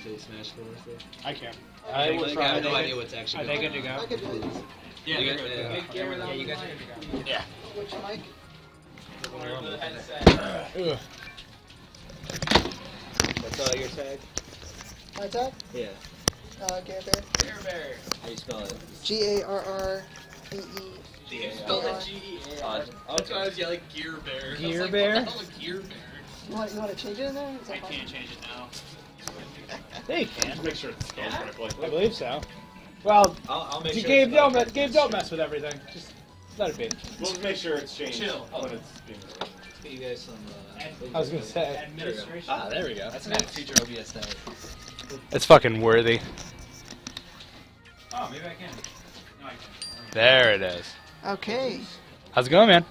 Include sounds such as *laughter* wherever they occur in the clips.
commentate Smash 4? So. I can. I, I will try. I have no idea what's actually Are they going good to go? I could do this. Yeah, You they're got- good to yeah. go. Yeah, you guys are good to go. Yeah. Which mic? Ugh. What's uh, your tag? My tag? Yeah. Uh, Gare Bear. How do you spell it? G A R R B E. Spell it Odd. That's why I was yelling Gear Bear. I was Gear like, Bear? What the hell is Gear Bear? You want, you want to change it in there? Is that I fine? can't change it now. They can. Just make sure it's spelled correctly. I believe so. Well, I'll, I'll make sure. Gabe it's don't, me- Gabe don't mess with everything. Just let it be. We'll just make sure it's changed Chill. when it's being Let's get you guys some. Uh, I was gonna say. Administration. Ah, there we go. That's a nice feature OBS tag. It's fucking worthy. Oh, maybe I can. No, I can't. There it is. Okay. How's it going, man?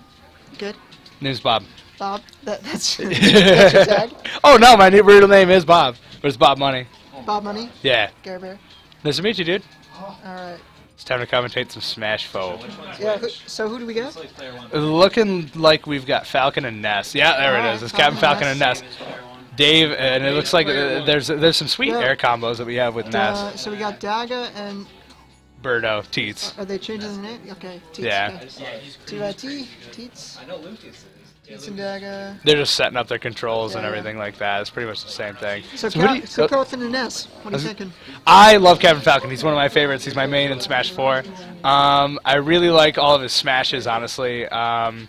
Good. Name's Bob. Bob, that, that's, *laughs* that's your tag? oh no, my new real name is Bob, but it's Bob Money. Bob Money? Yeah. Gary Bear? Nice to meet you, dude. Alright. It's time to commentate some Smash 4. Yeah, who, so who do we got? Looking like we've got Falcon and Ness. Yeah, there it is. It's Captain Falcon and Ness. Dave, and it looks like uh, there's there's some sweet Yeah. air combos that we have with Uh, Ness. so we got Daga and Birdo, Teats. are they changing the name? Okay. Teats, Yeah. Okay. T Y T Teats. I know Lucas. Teats and Daga. They're just setting up their controls and everything like that. It's pretty much the same thing. So, So Cap- you- so Captain and Ness, what are you thinking? I love Captain Falcon. He's one of my favorites. He's my main in Smash 4. Um, I really like all of his smashes, honestly. Um,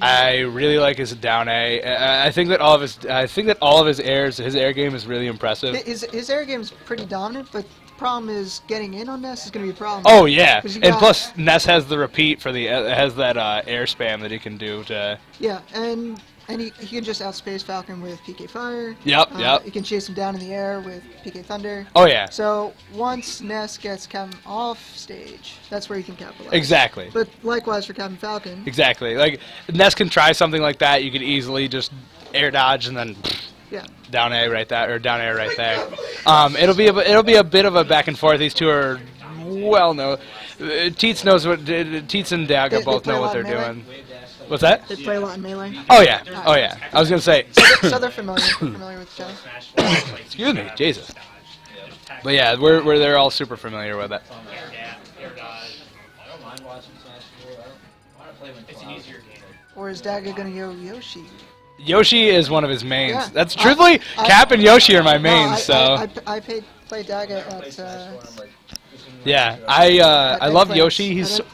I really like his down A. I I think that all of his, I think that all of his airs, his air game is really impressive. His, his air game's pretty dominant, but problem is getting in on Ness is going to be a problem. Oh yeah, and plus Ness has the repeat for the uh, has that uh, air spam that he can do to. Yeah, and and he, he can just outspace Falcon with PK Fire. Yep, Uh, yep. He can chase him down in the air with PK Thunder. Oh yeah, So once Ness gets Captain off stage, that's where he can capitalize. exactly, But likewise for Captain Falcon. exactly. Like Ness can try something like that. You could easily just air dodge and then Yeah. down A right there or down air right there. Um, it'll be a, it'll be a bit of a back and forth. These two are well known. Uh, Teets knows what uh, Teets and Daga They- they both play know what they're doing. What's that? They play a lot in Melee. Oh yeah, oh yeah. I was gonna say. So they're familiar, *coughs* familiar with each other. Excuse me, Jesus. But yeah, we're, we're they're all super familiar with it. I don't mind watching Smash 4. I don't want to It's an easier game. Or is Daga going to go Yoshi? Yoshi is one of his mains. Yeah. That's I- truthfully, I- Cap and Yoshi are my No, mains. I, so I, I, I paid, play Daga at. Uh, yeah, I uh, at I love Yoshi. He's at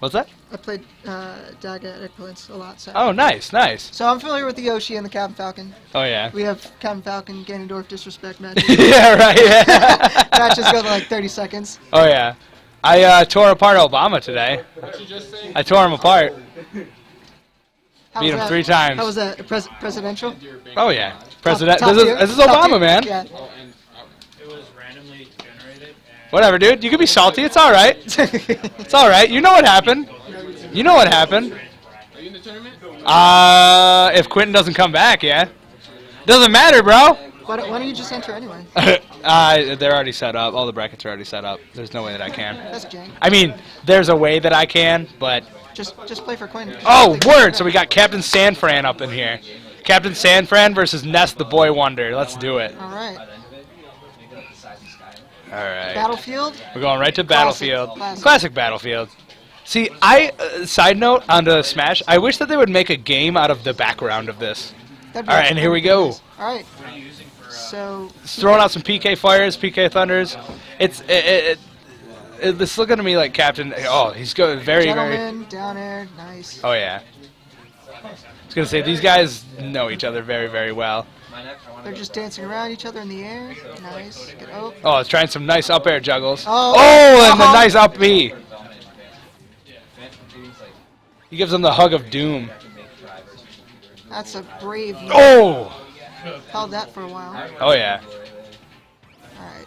what's that? I played uh, Daga at Eggplants a lot. So. Oh, nice, nice. So I'm familiar with the Yoshi and the Captain Falcon. Oh yeah. We have Captain Falcon Ganondorf disrespect matches. *laughs* yeah, right. Yeah. matches go to like 30 seconds. oh yeah. I uh, tore apart Obama today. I tore him apart. How Beat him that? three times. How was that? Pres- presidential? Oh yeah. President. Top- top This is, this is Obama, tier? man. Yeah. It was randomly generated. Whatever, dude. You can be salty. It's all right. It's all right. You know what happened. You know what happened. Are you in the tournament? Uh, if Quentin doesn't come back, yeah. Doesn't matter, bro. why, don't, why don't you just enter anyway? *laughs* uh, they're already set up. All the brackets are already set up. There's no way that I can. That's jank. I mean, there's a way that I can, but Just just play for Quinn. oh, word! So we got Captain Sanfran up in here. Captain Sanfran versus Ness the Boy Wonder. Let's do it. All right. All right. Battlefield. We're going right to Battlefield. Classic. Classic Battlefield. See, I uh, side note on the Smash. I wish that they would make a game out of the background of this. That'd be All right, and here we go. All right. So throwing out some PK fires, PK thunders. It's it, it, it, it, it's looking to me like Captain. Oh, he's going very very. gentlemen down air, nice. Oh yeah. I was gonna say these guys know each other very very well. They're just dancing around each other in the air. Nice. Good. Oh. Oh, it's trying some nice up air juggles. Oh. Oh, and the Uh-huh. nice up B. He gives them the hug of doom. That's a brave. Oh, Held that for a while. oh yeah. All right.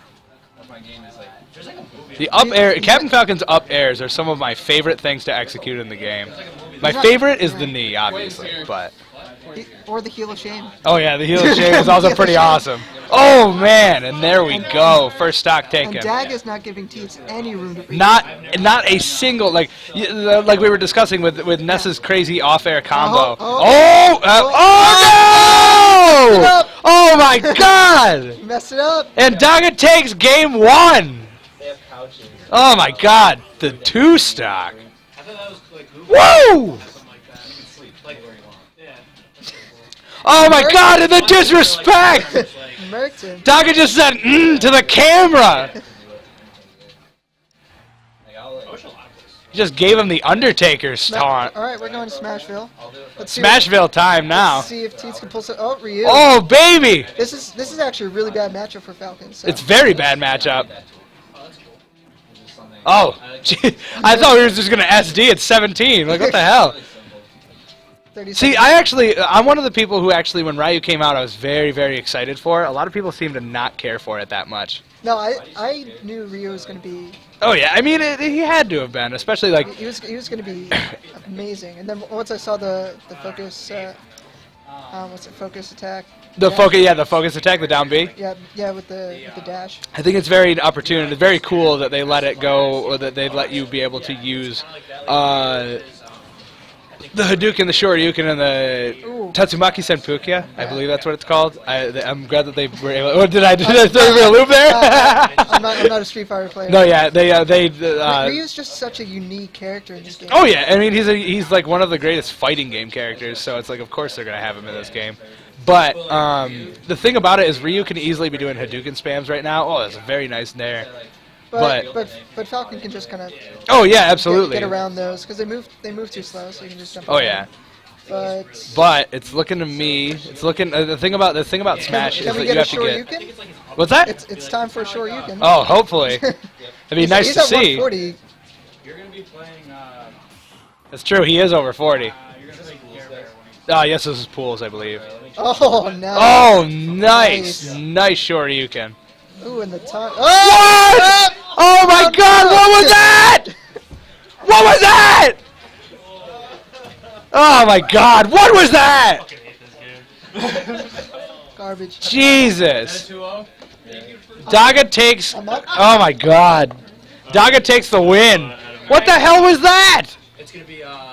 The up air, Captain Falcon's up airs are some of my favorite things to execute in the game. My favorite is the knee, obviously, but Or the heel of shame. oh yeah, the heel of shame is *laughs* also pretty awesome. Oh man, and there we go, first stock taken. And. Dag is not giving Teats any room to breathe. Not, not a single like, uh, like we were discussing with with Ness's crazy off-air combo. Oh, oh. Oh, uh, Oh! Oh my god! *laughs* Messed it up. And Daga takes game one! They have couches. Oh my god, the two stock. I thought that was like Woo! or something like that. You can sleep like where you want. Yeah. Oh my god, and the disrespect! Like, Daga just said mm to the camera! *laughs* Like, I'll, I wish a lot of places. He just gave him the Undertaker's taunt. All right, we're going to Smashville. I'll do it. Let's see Smashville time now. Let's now. see if Teats can pull some. Oh, Ryu. Oh baby! This is this is actually a really bad matchup for Falcons. So. It's very bad matchup. Oh, that's cool. Oh, it's just something- Oh, I *laughs* gee, I thought we were just gonna SD at 17. Like what the hell? Really simple. 30 See. I actually, I'm one of the people who actually, when Ryu came out, I was very, very excited for. it. A lot of people seem to not care for it that much. no, I I knew Ryu was going to be Oh yeah, I mean, it, he had to have been, especially like, he was he was going to be amazing. And then once I saw the the focus, uh, um, what's it? Focus attack. the focus, yeah, the focus attack, the down B. Yeah, yeah, with the with the dash. I think it's very opportune, and very cool that they let it go, or that they let you be able to use uh, the Hadouken, the Shoryuken, and the Ooh. Tatsumaki Senpukyaku. I believe that's what it's called. I, I'm glad that they were able. Or did I did I throw you a loop there? *laughs* I'm not I'm not a Street Fighter player. no, yeah, they uh, they. Uh, Ryu's just such a unique character in this game. Oh yeah, I mean he's a, he's like one of the greatest fighting game characters, so it's like of course they're gonna have him in this game. But um, the thing about it is Ryu can easily be doing Hadouken spams right now. Oh, that's a very nice there. But, but- but but Falcon can just kind of Oh yeah, absolutely. get around those because they move they move too slow, so you can just jump. Oh around. yeah, But but it's looking to me. It's looking. Uh, the thing about the thing about Smash can, is we that you have to get. Shoryuken? What's that? It's it's time for a Shoryuken. Oh, hopefully. *laughs* It'd be he's, nice he's to at see. 140. You're gonna be playing. Uh, That's true. He is over 40. uh, you're gonna play Care Bear when Oh yes, this is pools, I believe. Oh no. Oh, nice, Nice. nice Shoryuken. Ooh, in the time. What? Oh! Oh my God! What was that? What was that? Oh my God! What was that? fucking hate this game. Garbage. Jesus! Daga takes. Oh my God! Daga takes the win. What the hell was that? It's gonna be uh.